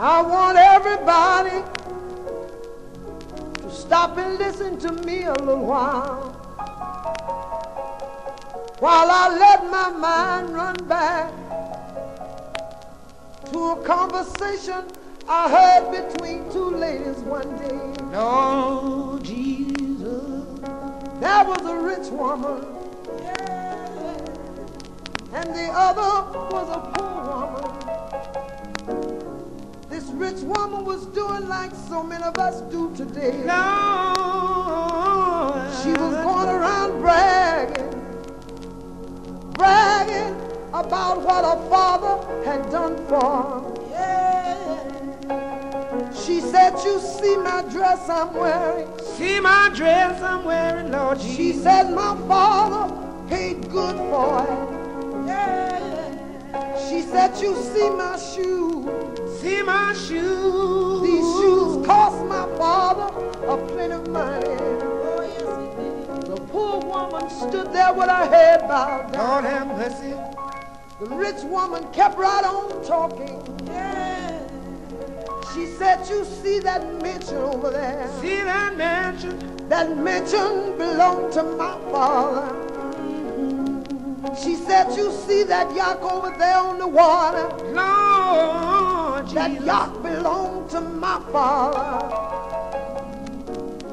I want everybody to stop and listen to me a little while. While I let my mind run back to a conversation I heard between two ladies one day. Lord Jesus. There was a rich woman, and the other was a poor woman. This rich woman was doing like so many of us do today. Lord. She was going around bragging, bragging about what her father had done for her. She said, You see my dress I'm wearing. See my dress I'm wearing, Lord Jesus. She said, My father paid good for it. She said, You see my shoes. See my shoes. These shoes cost my father a plenty of money. Oh, the poor woman stood there with her head bowed down. Lord have mercy. The rich woman kept right on talking. She said, You see that mansion over there? See that mansion. That mansion belonged to my father. She said, You see that yacht over there on the water? Lord That Jesus. yacht belonged to my father.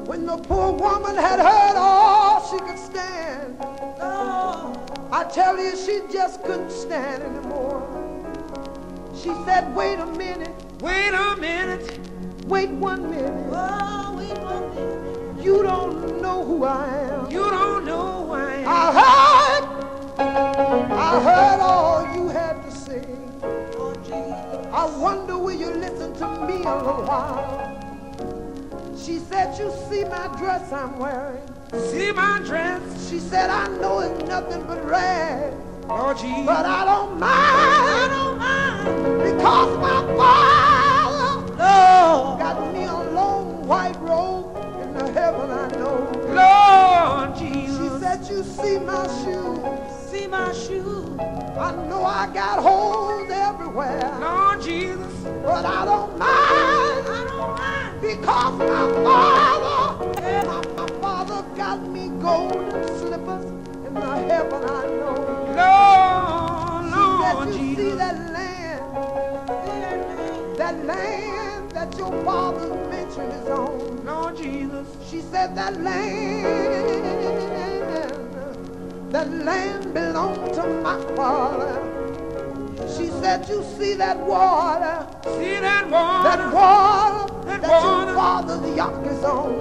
When the poor woman had heard all she could stand, I tell you, she just couldn't stand anymore. She said, Wait a minute, Wait a minute. wait one minute. You don't know who I am. You don't little while? She said, you see my dress I'm wearing. See my dress, She said, I know it's nothing but rags, Lord Jesus. but I don't mind. I don't mind because my father Lord, got me a long white robe in the heaven I know. Lord She Jesus. said, you see my shoes. See my shoes, I know I got holes everywhere, Lord Jesus. but I don't mind. Said, you see that land, that land that your father's mention is on. Lord Jesus. She said that land, that land belonged to my father. She said, you see that water, See that water. that water That that, water. your father's yacht is on.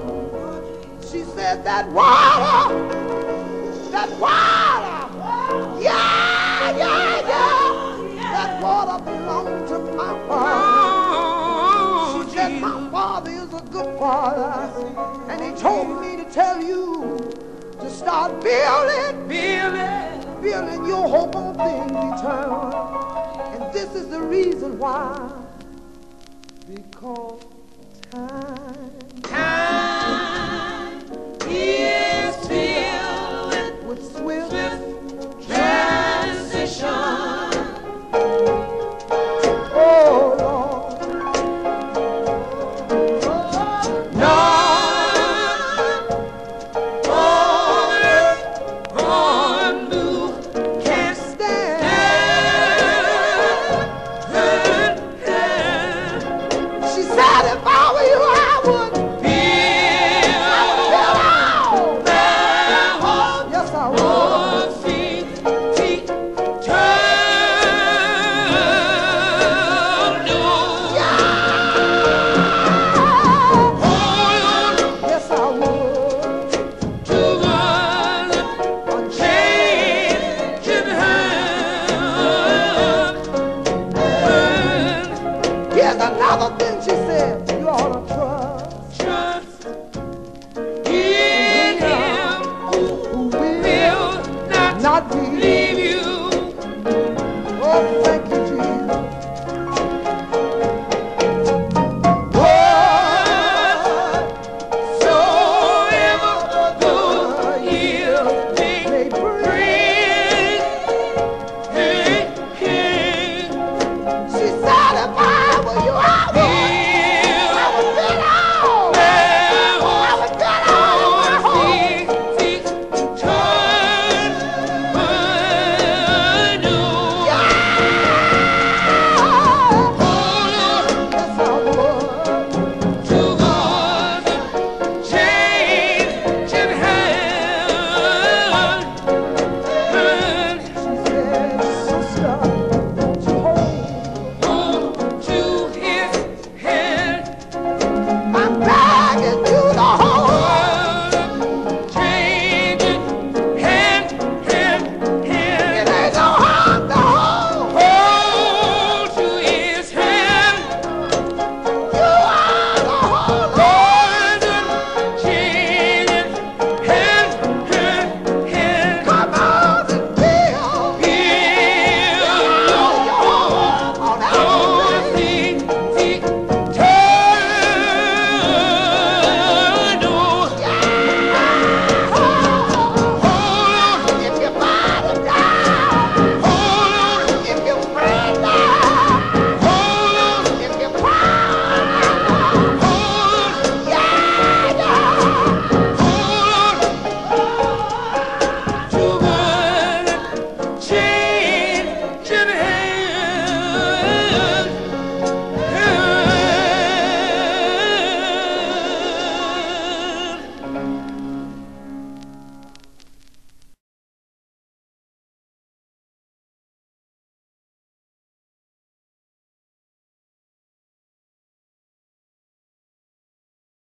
She said that water, that water, told me to tell you to start building, building, building your hope on things eternal. And this is the reason why. Because time Time If I were you, I would Another thing she said.